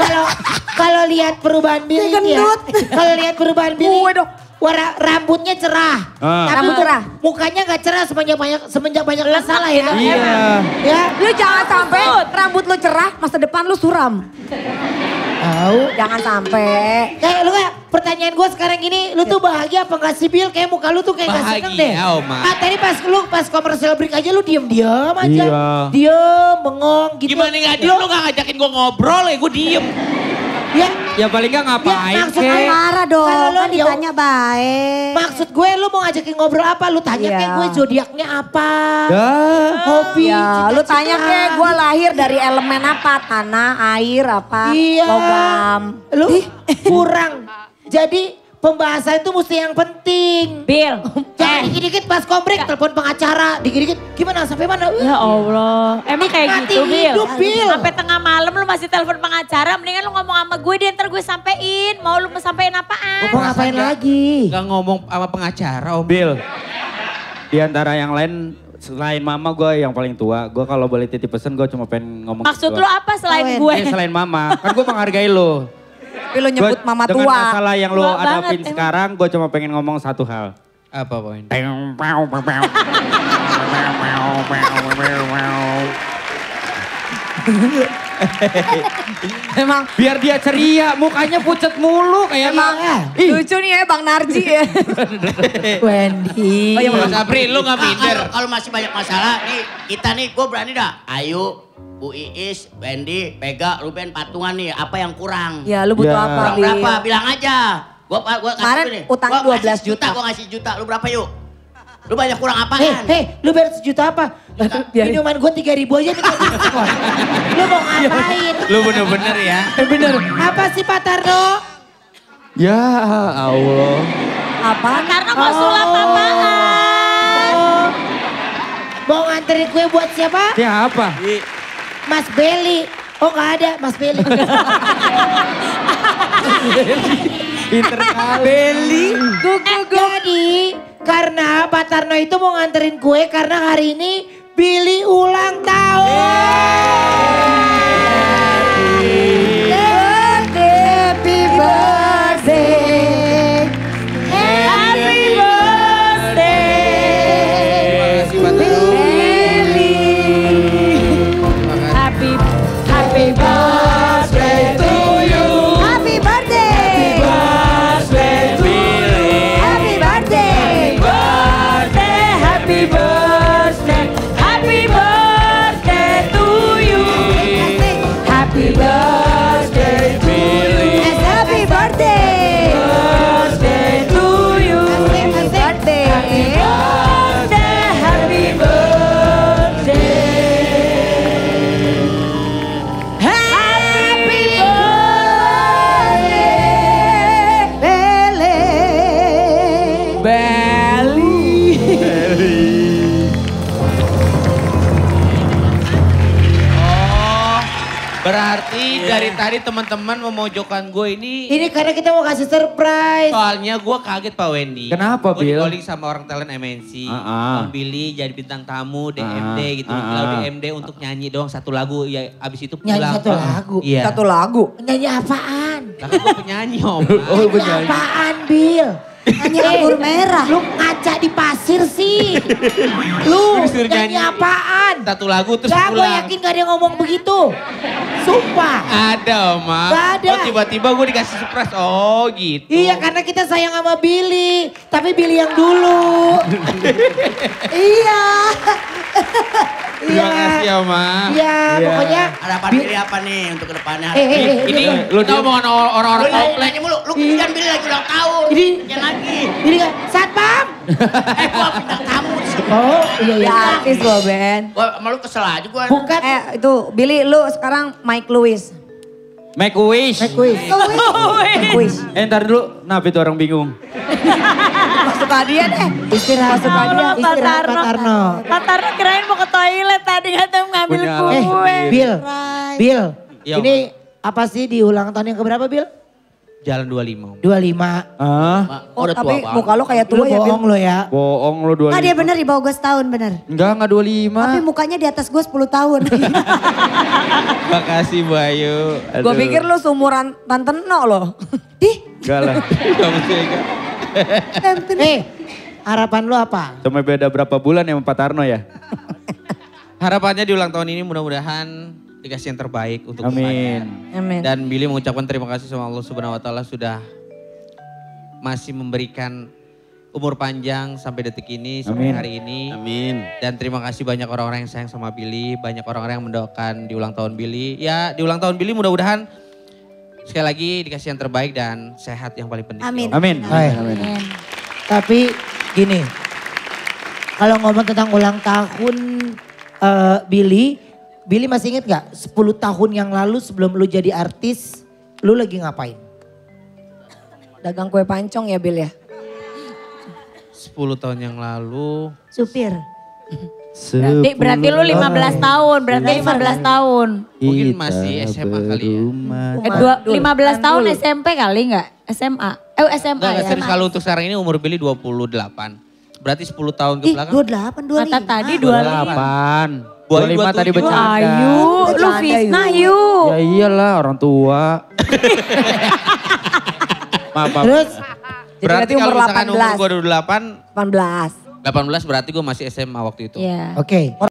Kalau kalau lihat perubahan Billy Dia ya. Kalau lihat perubahan Billy. Warna rambutnya cerah. Ah. Tapi Rambut cerah. Mukanya gak cerah semenjak banyak semenjak banyak masalah ya. Iya. Ya. Lu jangan sampai rambut lu cerah, masa depan lu suram. Tahu. Jangan sampai. Kayak lu kayak pertanyaan gue sekarang gini, lu tuh bahagia apa gak sih? Kayak muka lu tuh kayak gak seneng deh. Bahagia, Oma. Ah tadi pas lu pas komersial break aja lu diem-diem aja. Iya. Diem, bengong gitu. Gimana nggak diem lu gak ngajakin gue ngobrol ya gue diem. Ya, Ya paling nggak ngapain Ya, maksud kek. apa? Marah dong, Kalau lu kan dia- ditanya baik. maksud gue lu mau ngajakin ngobrol apa? Lu tanya Iya. kayak gue zodiaknya apa? Ya. Hobi, Ya, lu cita-cita. tanya ke gue lahir dari elemen apa? Tanah, air, apa? Iya. Logam. Lu kurang. Jadi pembahasan itu mesti yang penting. Bil. Jangan dikit-dikit pas kombrek telepon pengacara. Dikit-dikit gimana sampai mana? Ya Allah. Emang kayak gitu Bil. hidup, Bil. Sampai tengah malam lu masih telepon pengacara. Mendingan lu ngomong sama gue dia ntar gue sampein. Mau lu mau sampein apaan? Mau ngapain lagi? Gak ngomong sama pengacara om. Bill. Di antara yang lain selain mama gue yang paling tua, gue kalau boleh titip pesan gue cuma pengen ngomong Maksud gitu lu apa selain Kawan. gue? Eh, selain mama, kan gue menghargai lo. Tapi lu nyebut Gua- mama dengan tua. masalah yang lo hadapin sekarang, gue cuma pengen ngomong satu hal. Apa poin? Emang Biar dia ceria, mukanya pucet mulu kayak Emang Ih. lucu nih ya Bang Narji ya. Wendy. Oh, iya, Mas Apri lu gak Ah, minder. kalau, kalau masih banyak masalah nih kita nih gue berani dah. Ayo Bu Iis, Wendy, Pega, Ruben patungan nih apa yang kurang? Ya lu butuh Ya. apa? Kurang berapa? Bilang aja. Gua gua kasih Kemarin nih. utang Gua 12 ngasih juta. Gua ngasih juta. Lu berapa yuk? Lu banyak kurang apaan? Hei, hei, lu bayar sejuta apa? Biarin. Minuman gue tiga ribu aja. Lu mau ngapain? Lu bener-bener ya. Bener. Apa sih Pak Tarno? Ya Allah. Apa? Karena mau sulap apaan? Oh. Mau nganterin kue buat siapa? Siapa? Mas Beli. Oh nggak ada Mas Beli. Pinter kali. Beli. Jadi karena Pak Tarno itu mau nganterin kue karena hari ini Billy ulang tahun. Berarti dari tadi teman-teman memojokkan gue ini. Ini karena kita mau kasih surprise. Soalnya gue kaget Pak Wendy. Kenapa, Gue Bil? di-calling sama orang talent MNC. Ah, ah. Bang Billy jadi bintang tamu DMD Ah, gitu. ah, Lalu ah. DMD untuk nyanyi doang satu lagu. Ya abis itu pulang. Nyanyi satu lagu? Iya. Satu lagu. Nyanyi apaan? Kan gue penyanyi om. Oh, Nyanyi penyanyi. apaan, Bil? Nyanyi anggur merah. Lu ngaca di pasir sih. Lu nyanyi apaan? Satu lagu terus Gak, gue pulang. yakin gak ada yang ngomong begitu. Sumpah. Ada Oma. Gak ada. Oh tiba-tiba gue dikasih surprise. Oh gitu. Iya karena kita sayang sama Billy. Tapi Billy yang dulu. iya. Terima kasih ya Oma. Iya, Iya. pokoknya. Ada apa nih apa nih untuk ke depannya? Eh, eh, eh, Ini Eh, lu kita diem. omongan or- Lu orang-orang nanya, komplek. nanya mulu, lu kan Billy lagi ulang tahun. Ini- Yang lagi. Ini kan, satpam. Eh gua bintang tamu. Oh iya Ya iya. artis loh Ben. Gua sama lu kesel aja gua. Bukan. Eh itu Billy lu sekarang Mike Lewis. Make a wish. Make wish. Mike Lewis. Eh ntar dulu, kenapa itu orang bingung? Masuk dia deh. Istirahat Ya Allah, Pak Istirahat Pak Tarno. Tarno. Pak Tarno kirain mau ke toilet tadi nggak tahu ngambil Punya kue. Eh, Bill. Bill. Iya, Ini apa sih di ulang tahun yang keberapa, Bill? Jalan 25. 25. Ah, Oh, udah tua tapi banget. muka lo kayak Lu tua ya, Bil. bohong lo ya. bohong lu 25. Ah dia bener di bawah gue setahun bener. Enggak, enggak 25. Tapi mukanya di atas gue 10 tahun. Makasih Bayu. Gue pikir lu seumuran Tante No loh. Ih, Enggak lah. Gak mesti enggak. Eh, harapan lu apa? Cuma beda berapa bulan ya sama Pak Tarno ya? Harapannya di ulang tahun ini mudah-mudahan dikasih yang terbaik untuk Amin. Amin. Dan Billy mengucapkan terima kasih sama Allah Subhanahu wa taala sudah masih memberikan umur panjang sampai detik ini, sampai Amin. hari ini. Amin. Dan terima kasih banyak orang-orang yang sayang sama Billy, banyak orang-orang yang mendoakan di ulang tahun Billy. Ya, di ulang tahun Billy mudah-mudahan sekali lagi dikasih yang terbaik dan sehat yang paling penting. Amin. Amin. Hai. Tapi gini, kalau ngomong tentang ulang tahun eh, Billy, Billy masih inget gak 10 tahun yang lalu sebelum lu jadi artis, lu lagi ngapain? Dagang kue pancong ya Bil ya? 10 tahun yang lalu Supir. Berarti, berarti lu 15 tahun, berarti 15 tahun. Mungkin masih SMA kali ya. Eh, dua, 15 tahun SMP kali nggak? SMA? Eh SMA Enggak, ya? serius kalau untuk sekarang ini umur Billy 28. Berarti 10 tahun ke Ih belakang. 28, 25. Kata tadi 25. 28. 25 27. tadi bercanda. Ayu, lu fitnah Yu. yuk. Ya iyalah orang tua. maaf, maaf. Terus berarti berarti kalau umur misalkan umur 18. gue 28, 18. 18 berarti gue masih SMA waktu itu. Iya. oke,